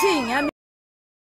Sim, a